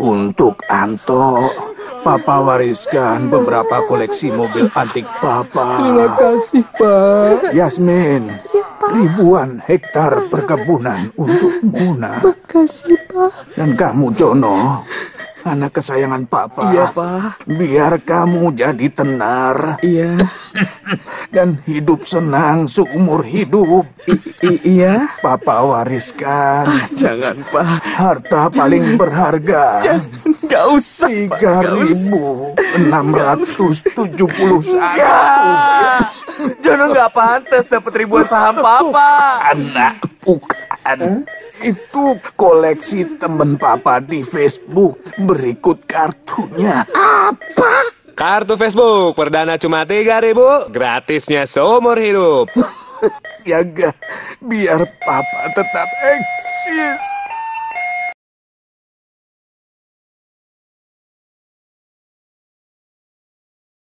Untuk Anto, Papa wariskan beberapa koleksi mobil antik Papa. Terima kasih, Pak. Yasmin, ribuan hektar perkebunan untuk Muna. Makasih, Pak. Dan kamu, Jono, anak kesayangan Papa. Iya, Pak. Biar kamu jadi tenar Iya. dan hidup senang seumur hidup. I- iya. Papa wariskan Jangan, Pak. harta paling berharga. Gak usah. Tiga ribu enam ratus tujuh puluh satu. Enggak. Jono gak pantas dapat ribuan saham Papa. Anak bukan. Itu koleksi temen papa di Facebook. Berikut kartunya. Kartu Facebook perdana cuma 3000 gratisnya seumur hidup. Jaga biar papa tetap eksis.